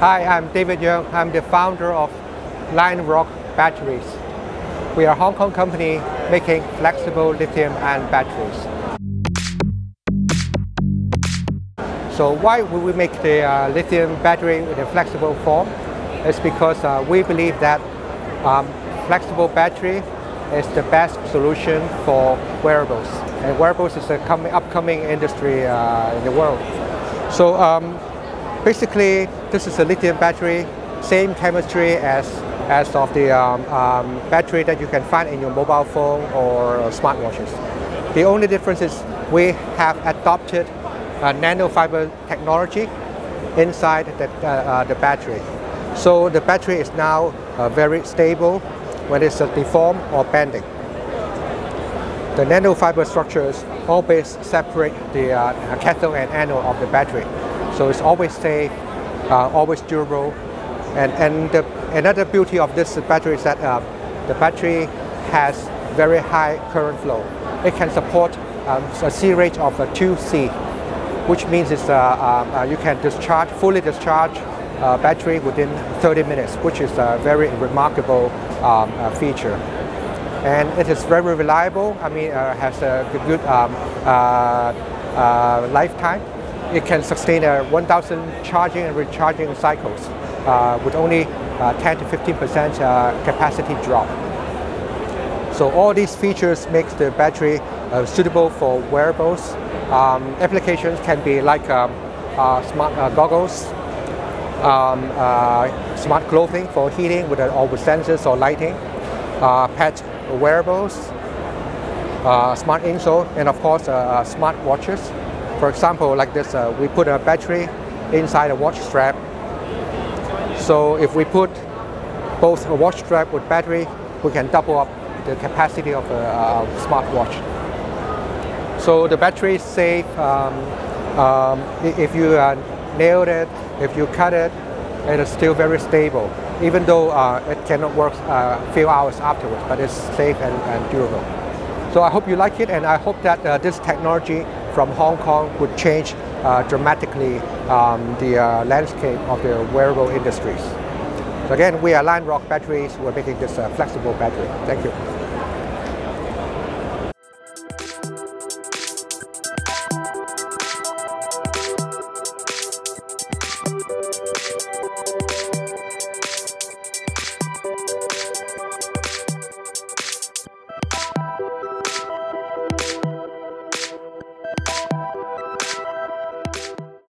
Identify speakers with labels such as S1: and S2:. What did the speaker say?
S1: Hi, I'm David Young. I'm the founder of Lionrock Batteries. We are a Hong Kong company making flexible lithium ion batteries. So why would we make the uh, lithium battery in a flexible form? It's because uh, we believe that um, flexible battery is the best solution for wearables. And wearables is a upcoming industry uh, in the world. So um, basically, this is a lithium battery, same chemistry as, as of the um, um, battery that you can find in your mobile phone or smartwatches. The only difference is we have adopted nanofiber technology inside the, uh, uh, the battery. So the battery is now uh, very stable when it's deformed or bending. The nanofiber structures always separate the uh, cathode and anode of the battery. So it's always safe, uh, always durable. And, and the, another beauty of this battery is that uh, the battery has very high current flow. It can support um, a C rate of 2C, which means it's, uh, um, you can discharge, fully discharge uh, battery within 30 minutes, which is a very remarkable um, uh, feature. And it is very reliable, I mean, uh, has a good um, lifetime. It can sustain a 1,000 charging and recharging cycles with only 10 to 15% capacity drop. So all these features makes the battery uh, suitable for wearables. Um, applications can be like um, uh, smart uh, goggles, um, uh, smart clothing for heating with, or with sensors or lighting, uh, pet wearables, uh, smart insole, and of course uh, uh, smart watches. For example, like this, uh, we put a battery inside a watch strap. So if we put both a watch strap with battery, we can double up the capacity of a, smartwatch. So the battery is safe. Um, um, if you nailed it, if you cut it, it is still very stable, even though uh, it cannot work a uh, few hours afterwards, but it's safe and, and, durable. So I hope you like it, and I hope that uh, this technology from Hong Kong would change uh, dramatically um, the uh, landscape of the wearable industries. So again, we are Lionrock Batteries. We're making this uh, flexible battery. Thank you.